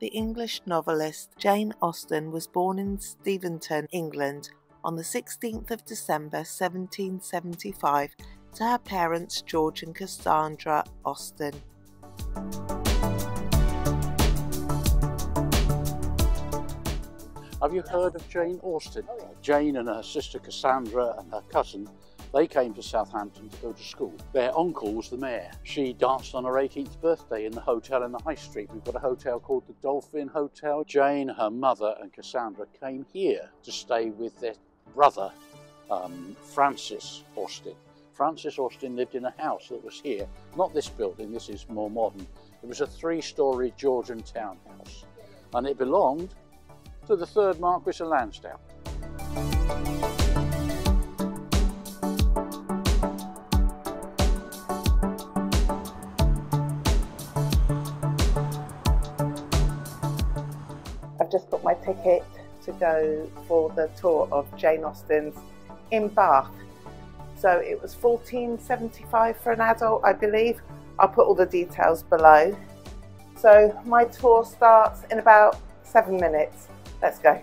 The English novelist Jane Austen was born in Steventon, England on the 16th of December 1775 to her parents George and Cassandra Austen. Have you heard of Jane Austen? Oh, Jane and her sister Cassandra and her cousin they came to Southampton to go to school. Their uncle was the mayor. She danced on her 18th birthday in the hotel in the High Street. We've got a hotel called the Dolphin Hotel. Jane, her mother, and Cassandra came here to stay with their brother, um, Francis Austen. Francis Austen lived in a house that was here, not this building, this is more modern. It was a three story Georgian townhouse and it belonged to the third Marquis of Lansdowne. I've just got my ticket to go for the tour of Jane Austen's in Bath. So it was 14.75 for an adult, I believe. I'll put all the details below. So my tour starts in about seven minutes. Let's go.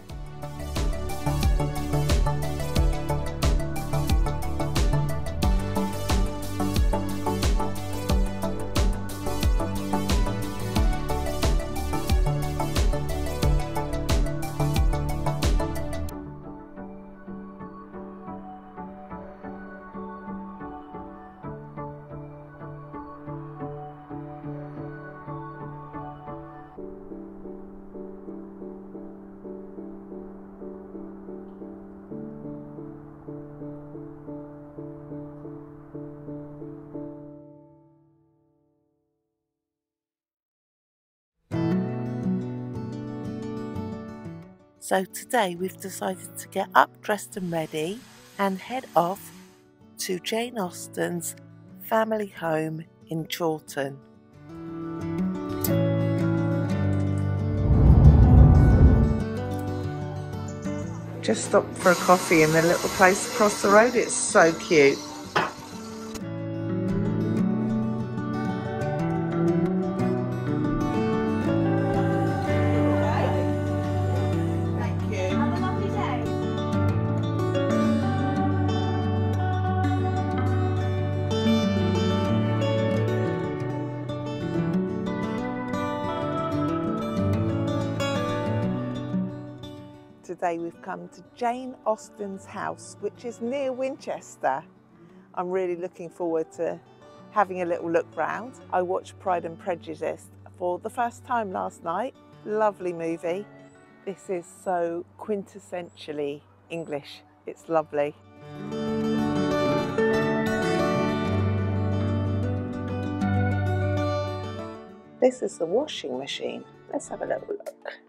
So today we've decided to get up, dressed and ready and head off to Jane Austen's family home in Chawton. Just stopped for a coffee in the little place across the road. It's so cute. Today we've come to Jane Austen's house, which is near Winchester. I'm really looking forward to having a little look round. I watched Pride and Prejudice for the first time last night. Lovely movie. This is so quintessentially English. It's lovely. This is the washing machine. Let's have a little look.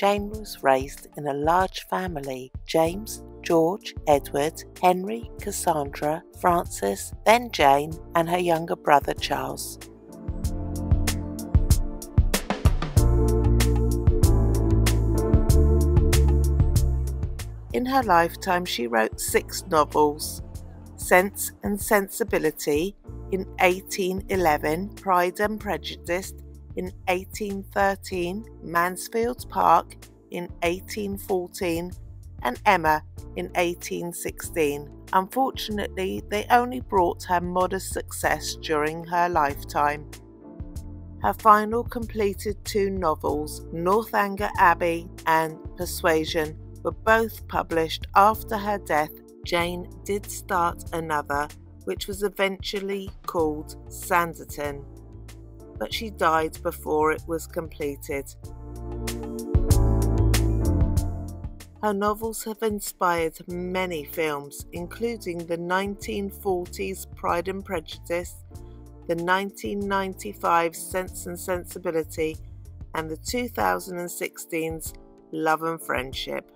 Jane was raised in a large family. James, George, Edward, Henry, Cassandra, Francis, then Jane, and her younger brother Charles. In her lifetime, she wrote six novels Sense and Sensibility in 1811, Pride and Prejudice in 1813, Mansfield Park in 1814, and Emma in 1816. Unfortunately, they only brought her modest success during her lifetime. Her final completed two novels, Northanger Abbey and Persuasion, were both published after her death. Jane did start another, which was eventually called Sanditon but she died before it was completed. Her novels have inspired many films, including the 1940s Pride and Prejudice, the 1995 Sense and Sensibility, and the 2016's Love and Friendship.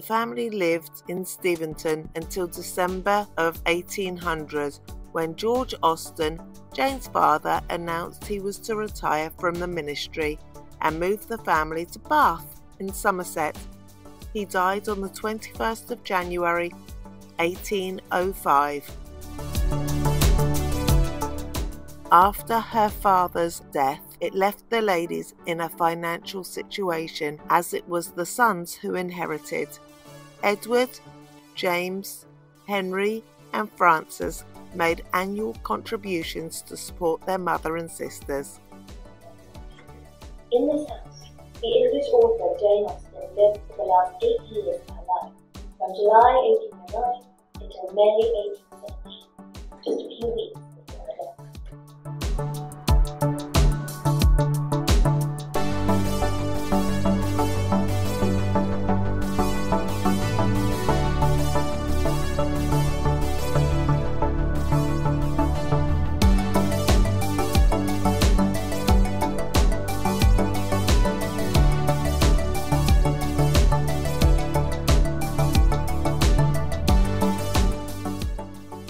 The family lived in Steventon until December of 1800 when George Austen, Jane's father, announced he was to retire from the ministry and move the family to Bath in Somerset. He died on the 21st of January 1805. After her father's death, it left the ladies in a financial situation as it was the sons who inherited. Edward, James, Henry, and Francis made annual contributions to support their mother and sisters. In this house, the English author Jane Austen lived for the last eight years of her life, from July 1809 until May 1870, just a few weeks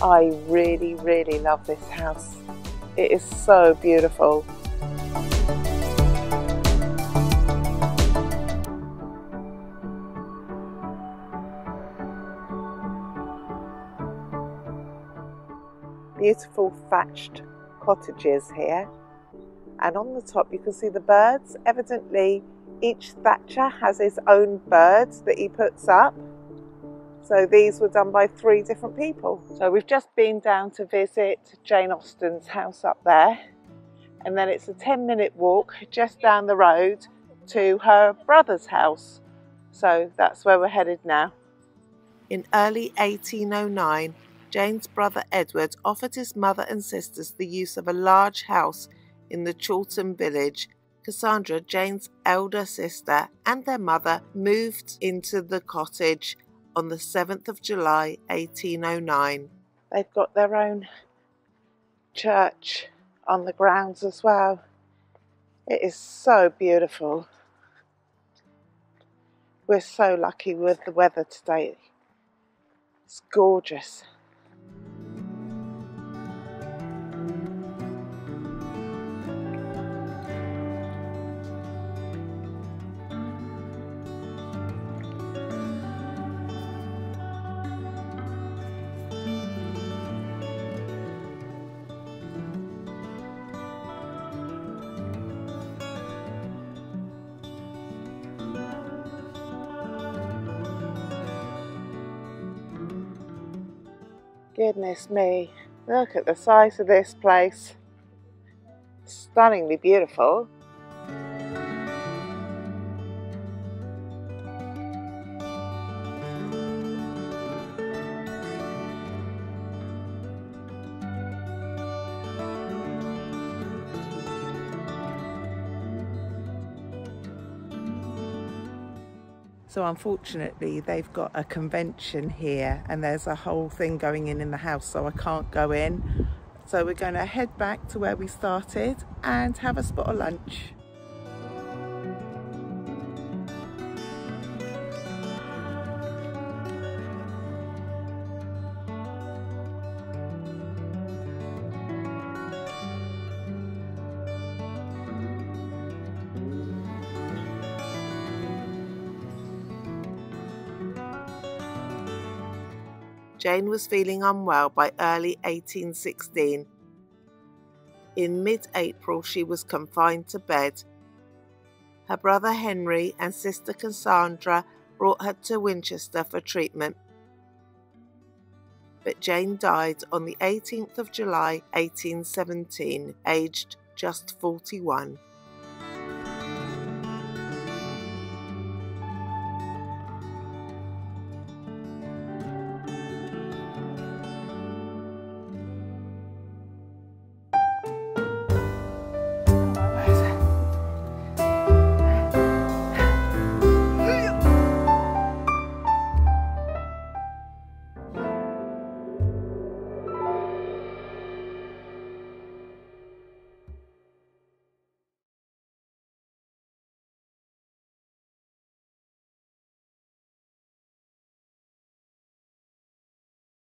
I really, really love this house. It is so beautiful. Beautiful thatched cottages here. And on the top you can see the birds. Evidently each thatcher has his own birds that he puts up. So these were done by three different people. So we've just been down to visit Jane Austen's house up there. And then it's a 10 minute walk just down the road to her brother's house. So that's where we're headed now. In early 1809, Jane's brother Edward offered his mother and sisters the use of a large house in the Chawton village. Cassandra, Jane's elder sister, and their mother moved into the cottage on the 7th of July 1809. They've got their own church on the grounds as well. It is so beautiful. We're so lucky with the weather today. It's gorgeous. Goodness me, look at the size of this place. Stunningly beautiful. So unfortunately, they've got a convention here and there's a whole thing going in in the house, so I can't go in. So we're going to head back to where we started and have a spot of lunch. Jane was feeling unwell by early 1816. In mid April, she was confined to bed. Her brother Henry and sister Cassandra brought her to Winchester for treatment. But Jane died on the 18th of July 1817, aged just 41.